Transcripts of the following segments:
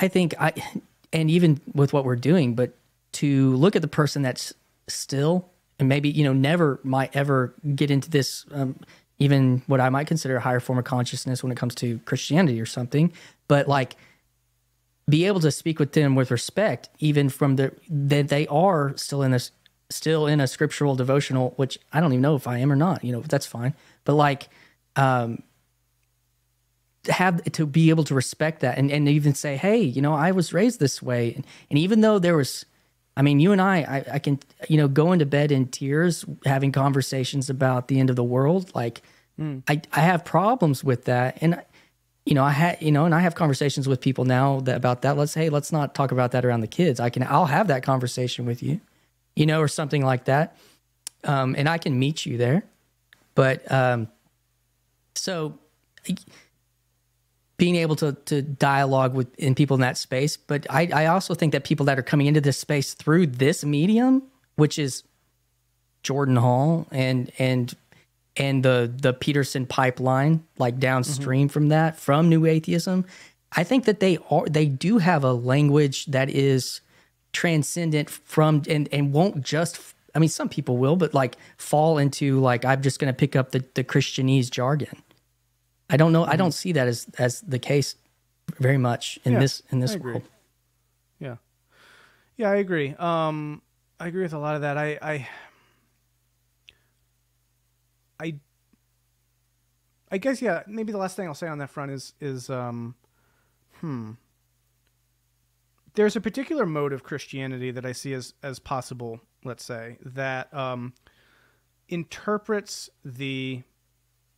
I think I, and even with what we're doing, but to look at the person that's still and maybe you know never might ever get into this um, even what I might consider a higher form of consciousness when it comes to Christianity or something, but like be able to speak with them with respect, even from the that they are still in this still in a scriptural devotional, which I don't even know if I am or not. You know, that's fine. But like, um, have to be able to respect that and, and even say, hey, you know, I was raised this way. And, and even though there was, I mean, you and I, I, I, can, you know, go into bed in tears having conversations about the end of the world. Like, mm. I, I have problems with that. And, you know, I had, you know, and I have conversations with people now that about that. Let's, hey, let's not talk about that around the kids. I can, I'll have that conversation with you, you know, or something like that. Um, and I can meet you there. But, um, so, being able to to dialogue with in people in that space. But I, I also think that people that are coming into this space through this medium, which is Jordan Hall and and and the the Peterson pipeline, like downstream mm-hmm. from that, from New Atheism, I think that they are they do have a language that is transcendent from and and won't just I mean some people will, but like fall into like I'm just gonna pick up the, the Christianese jargon. I don't know. Mm-hmm. I don't see that as as the case very much in yeah, this in this world. Yeah, yeah, I agree. Um, I agree with a lot of that. I, I, I, I guess yeah. Maybe the last thing I'll say on that front is is um, hmm. There's a particular mode of Christianity that I see as as possible. Let's say that um, interprets the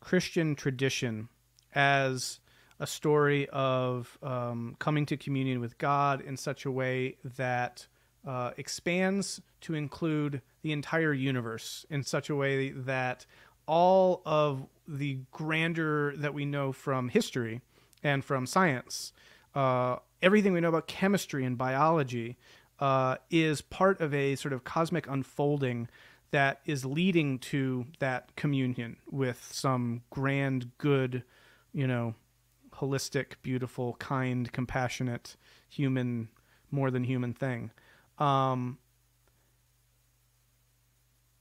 Christian tradition as a story of um, coming to communion with God in such a way that uh, expands to include the entire universe in such a way that all of the grandeur that we know from history and from science, uh, everything we know about chemistry and biology, uh, is part of a sort of cosmic unfolding that is leading to that communion with some grand, good you know, holistic, beautiful, kind, compassionate, human, more than human thing. Um,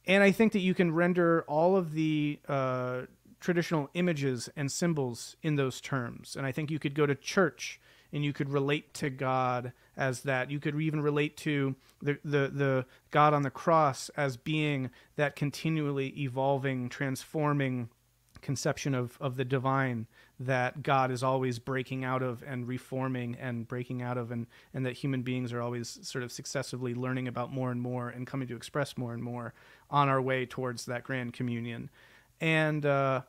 and I think that you can render all of the uh, traditional images and symbols in those terms. And I think you could go to church and you could relate to God as that. You could even relate to the, the, the God on the cross as being that continually evolving, transforming conception of, of the divine that God is always breaking out of and reforming and breaking out of, and, and that human beings are always sort of successively learning about more and more and coming to express more and more on our way towards that grand communion. And, uh,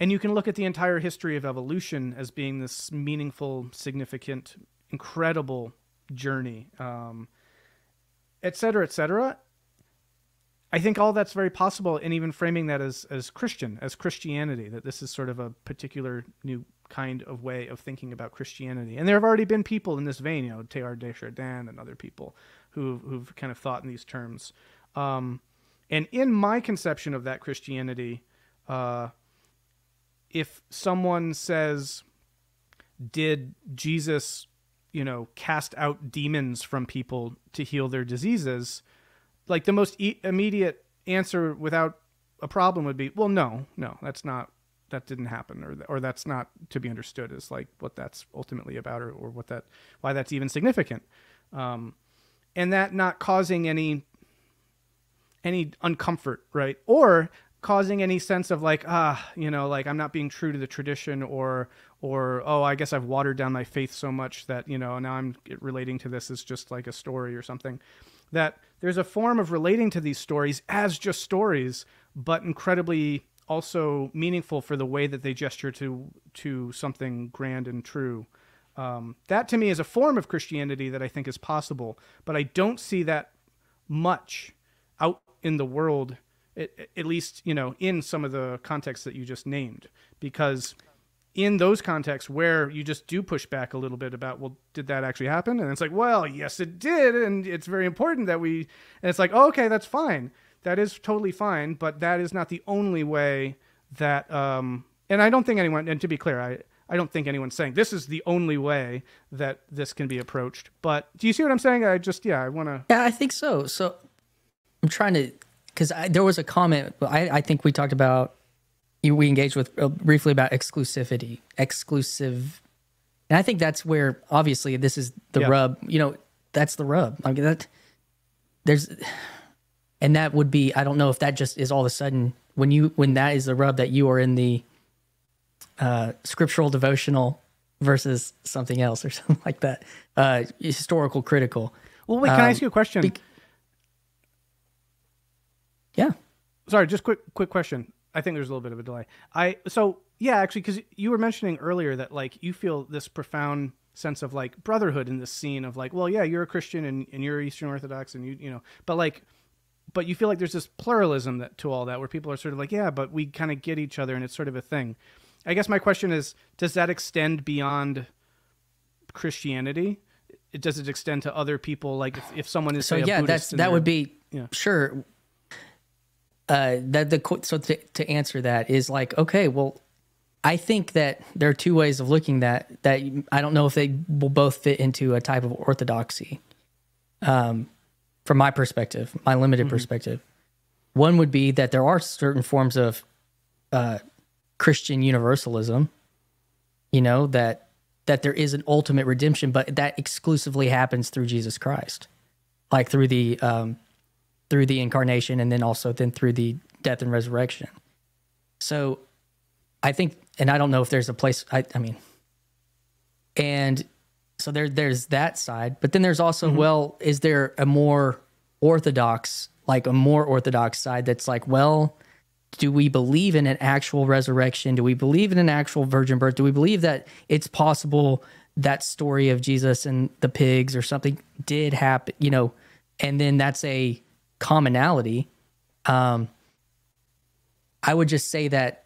and you can look at the entire history of evolution as being this meaningful, significant, incredible journey, um, et cetera, et cetera. I think all that's very possible, and even framing that as as Christian, as Christianity, that this is sort of a particular new kind of way of thinking about Christianity. And there have already been people in this vein, you know, Teilhard de Chardin and other people who who've kind of thought in these terms. Um, and in my conception of that Christianity, uh, if someone says, "Did Jesus, you know, cast out demons from people to heal their diseases?" Like the most e- immediate answer without a problem would be, well, no, no, that's not, that didn't happen, or or that's not to be understood as like what that's ultimately about, or, or what that, why that's even significant, um, and that not causing any any uncomfort, right, or causing any sense of like ah you know like i'm not being true to the tradition or or oh i guess i've watered down my faith so much that you know now i'm relating to this as just like a story or something. That there's a form of relating to these stories as just stories, but incredibly also meaningful for the way that they gesture to to something grand and true. Um, that to me is a form of Christianity that I think is possible, but I don't see that much out in the world, at, at least you know in some of the contexts that you just named, because in those contexts where you just do push back a little bit about well did that actually happen and it's like well yes it did and it's very important that we and it's like oh, okay that's fine that is totally fine but that is not the only way that um and i don't think anyone and to be clear i I don't think anyone's saying this is the only way that this can be approached. But do you see what I'm saying? I just yeah, I want to. Yeah, I think so. So I'm trying to because there was a comment. I, I think we talked about we engaged with uh, briefly about exclusivity, exclusive, and I think that's where obviously this is the Yeah. rub. You know, that's the rub. I mean that there's, and that would be I don't know if that just is all of a sudden when you when that is the rub that you are in the uh, scriptural devotional versus something else or something like that, uh, historical critical. Well, wait. Can I Um, ask you a question? Yeah. Sorry, just quick quick question. I think there's a little bit of a delay. I so yeah, actually, because you were mentioning earlier that like you feel this profound sense of like brotherhood in this scene of like, well, yeah, you're a Christian and, and you're Eastern Orthodox and you you know, but like, but you feel like there's this pluralism that to all that where people are sort of like, yeah, but we kind of get each other and it's sort of a thing. I guess my question is, does that extend beyond Christianity? It, does it extend to other people? Like if, if someone is So yeah, Buddhist that's that would be Yeah. sure. Uh, that the so to, to answer that is like okay, well, I think that there are two ways of looking that that I don't know if they will both fit into a type of orthodoxy. Um, from my perspective, my limited perspective, one would be that there are certain forms of uh, Christian universalism. You know that that there is an ultimate redemption, but that exclusively happens through Jesus Christ like through the um, through the incarnation and then also then through the death and resurrection. So I think, and I don't know if there's a place. I, I mean, and so there there's that side, but then there's also mm-hmm. well, is there a more orthodox, like a more orthodox side that's like, well, do we believe in an actual resurrection? Do we believe in an actual virgin birth? Do we believe that it's possible that story of Jesus and the pigs or something did happen, you know, and then that's a commonality? Um, I would just say that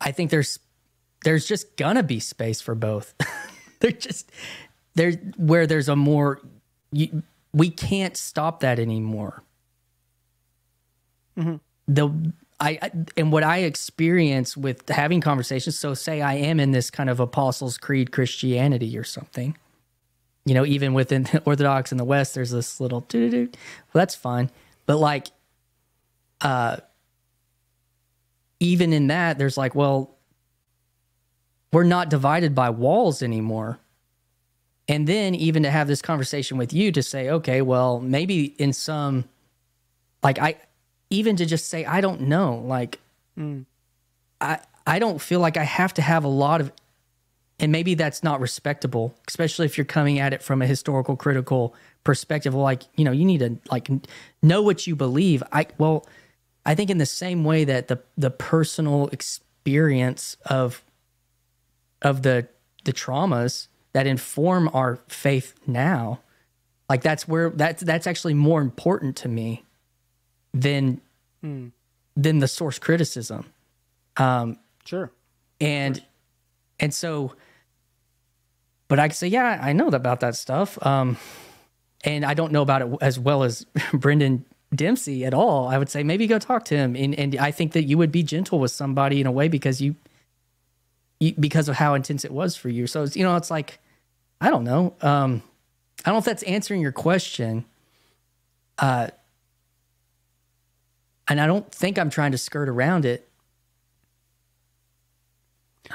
I think there's there's just gonna be space for both. there just there where there's a more you, we can't stop that anymore the I, I and what I experience with having conversations. So say I am in this kind of Apostles' Creed Christianity or something. You know, even within the Orthodox in the West, there's this little. doo-doo-doo. Well, that's fine, but like, uh, even in that, there's like, well, we're not divided by walls anymore. And then even to have this conversation with you to say, okay, well, maybe in some, like I, even to just say I don't know, like I I don't feel like I have to have a lot of and maybe that's not respectable, especially if you're coming at it from a historical critical perspective. Well, like, you know, you need to like know what you believe. I well, I think in the same way that the the personal experience of of the the traumas that inform our faith now, like that's where that's that's actually more important to me than hmm. than the source criticism um, Sure. and and so but i say yeah i know about that stuff. Um and i don't know about it as well as brendan dempsey at all. I would say maybe go talk to him. And and i think that you would be gentle with somebody in a way because you, you because of how intense it was for you. So it's, you know it's like i don't know. Um i don't know if that's answering your question. Uh and i don't think i'm trying to skirt around it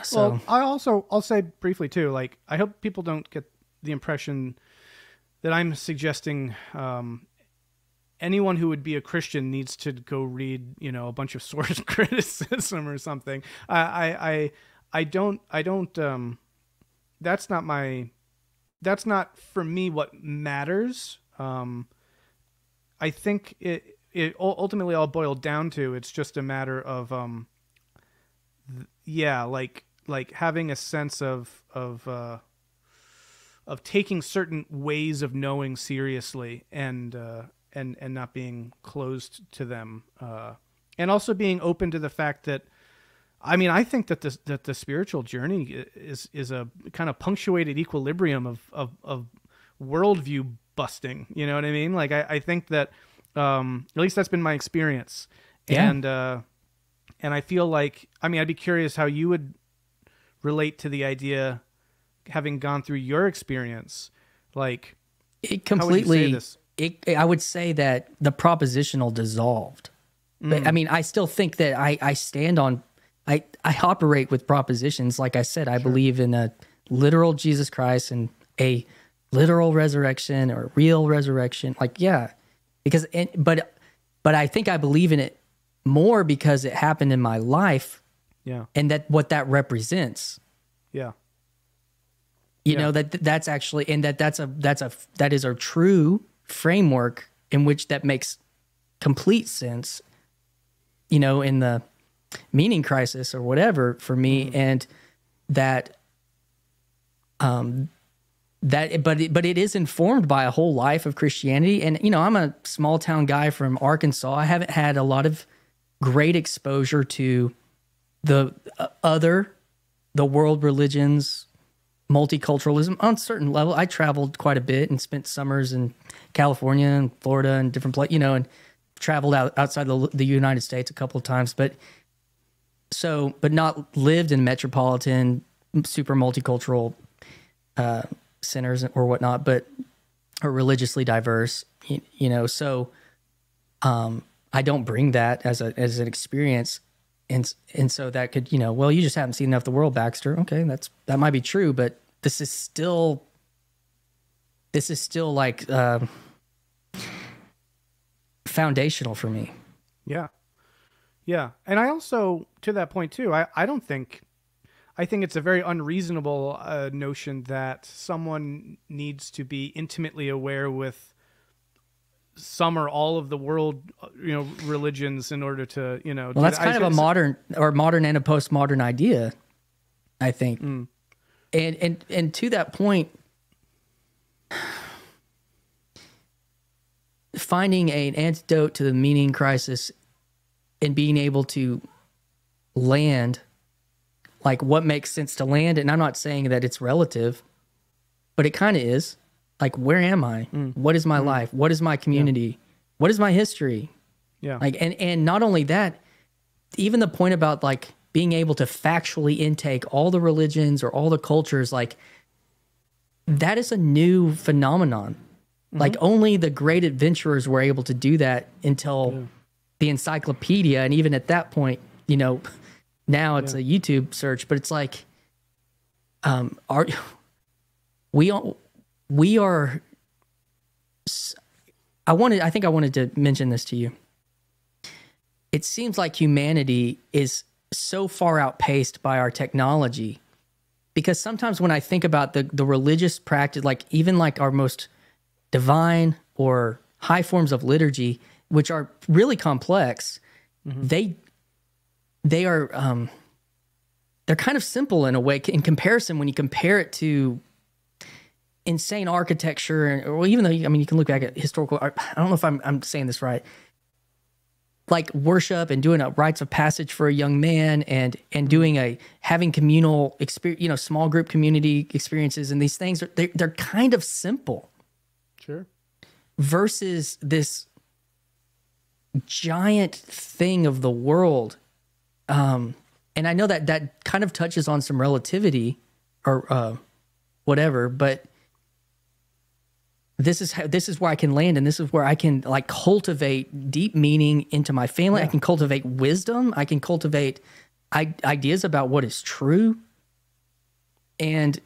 so Well, I also I'll say briefly too. Like I hope people don't get the impression that I'm suggesting um, anyone who would be a Christian needs to go read you know a bunch of source criticism or something. I I I, I don't I don't. Um, that's not my. That's not for me what matters. Um, I think it it ultimately all boiled down to it's just a matter of um, yeah like like having a sense of of uh of taking certain ways of knowing seriously and uh and and not being closed to them uh and also being open to the fact that I mean, I think that the that the spiritual journey is is a kind of punctuated equilibrium of of, of worldview busting. You know what I mean? Like I, I think that um, at least that's been my experience, Yeah. and uh, and I feel like I mean I'd be curious how you would relate to the idea, having gone through your experience, like it how would you say completely this? it, i would say that the propositional dissolved but Mm. i mean i still think that i i stand on i i operate with propositions like i said i believe in a literal jesus christ and a literal resurrection or real resurrection like yeah because and, but but i think i believe in it more because it happened in my life Yeah, and that what that represents. Yeah, you Yeah. know that that's actually and that that's a that's a that is a true framework in which that makes complete sense you know in the meaning crisis or whatever for me and that um that but it, but it is informed by a whole life of Christianity. And you know I'm a small town guy from Arkansas. I haven't had a lot of great exposure to the uh, other the world religions multiculturalism on a certain level. I traveled quite a bit and spent summers in California and Florida and different places, you know, and traveled out outside the, the United States a couple of times. But so, but not lived in metropolitan, super multicultural uh, centers or whatnot, but are religiously diverse, you, you know. So, um, I don't bring that as a as an experience and and so that could you know well you just haven't seen enough of the world baxter okay that's that might be true but this is still this is still like uh, foundational for me yeah, yeah. And I also, to that point too, I I don't think. I think it's a very unreasonable uh, notion that someone needs to be intimately aware with some or all of the world, uh, you know, religions in order to, you know. well that's I kind of a modern or modern and a postmodern idea i think. And and and to that point finding an antidote to the meaning crisis and being able to land like what makes sense to land and i'm not saying that it's relative but it kind of is like where am i? Mm. What is my mm. life? What is my community? What is my history? Yeah. like and and not only that even the point about like being able to factually intake all the religions or all the cultures like that is a new phenomenon. Mm-hmm. Like only the great adventurers were able to do that until the encyclopedia and even at that point you know now it's a youtube search but it's like um are we all we are I wanted i think i wanted to mention this to you. It seems like humanity is so far outpaced by our technology because sometimes when i think about the the religious practice like even like our most divine or high forms of liturgy which are really complex they they are um they're kind of simple in a way in comparison when you compare it to insane architecture and or even though you, I mean you can look back at historical art I don't know if I'm I'm saying this right. Like worship and doing a rites of passage for a young man and and doing a having communal experience you know small group community experiences and these things are they, they're kind of simple. Sure. versus this giant thing of the world. Um and i know that that kind of touches on some relativity or uh whatever but this is how this is where i can land and this is where i can like cultivate deep meaning into my family i can cultivate wisdom i can cultivate I- ideas about what is true and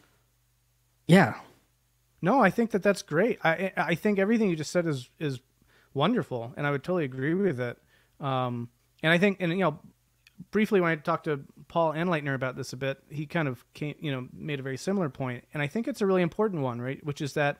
yeah No, I think that that's great. I I think everything you just said is is wonderful, and I would totally agree with it. Um, and I think, and you know, briefly when I talked to Paul Anleitner about this a bit, he kind of came, you know, made a very similar point, and I think it's a really important one, right? Which is that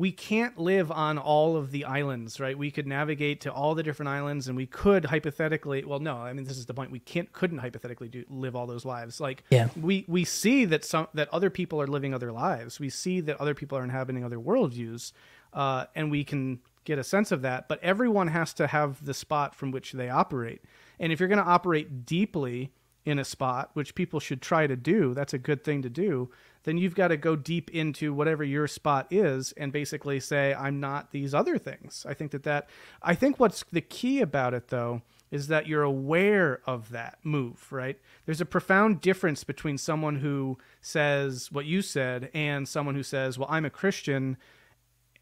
we can't live on all of the islands, right? We could navigate to all the different islands, and we could hypothetically. Well, no, I mean this is the point. We can't, couldn't hypothetically do live all those lives. Like, Yeah. we we see that some that other people are living other lives. We see that other people are inhabiting other worldviews, uh, and we can get a sense of that. But everyone has to have the spot from which they operate. And if you're going to operate deeply in a spot, which people should try to do, that's a good thing to do. Then you've got to go deep into whatever your spot is and basically say, I'm not these other things. I think that that, I think what's the key about it though is that you're aware of that move, right? There's a profound difference between someone who says what you said and someone who says, "Well, I'm a Christian."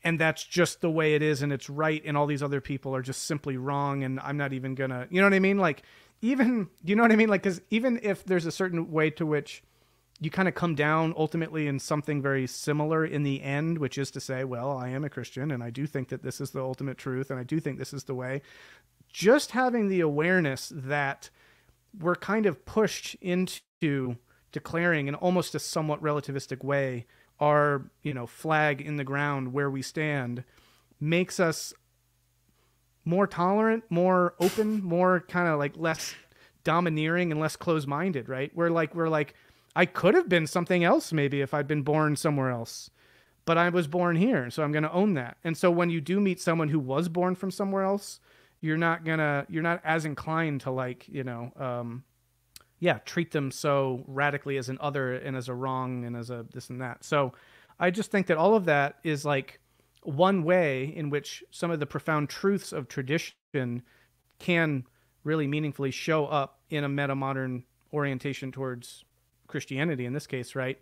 And that's just the way it is, and it's right, and all these other people are just simply wrong, and I'm not even gonna, you know what I mean? Like, even, you know what I mean? Like, because even if there's a certain way to which you kind of come down ultimately in something very similar in the end, which is to say, well, I am a Christian and I do think that this is the ultimate truth and I do think this is the way. Just having the awareness that we're kind of pushed into declaring in almost a somewhat relativistic way our, you know, flag in the ground where we stand makes us more tolerant, more open, more kind of like less domineering and less closed-minded, right? We're like we're like I could have been something else maybe if I'd been born somewhere else. But I was born here, so I'm going to own that. And so when you do meet someone who was born from somewhere else, you're not going to you're not as inclined to like, you know, um yeah, treat them so radically as an other and as a wrong and as a this and that. So I just think that all of that is like one way in which some of the profound truths of tradition can really meaningfully show up in a meta modern orientation towards Christianity in this case, right?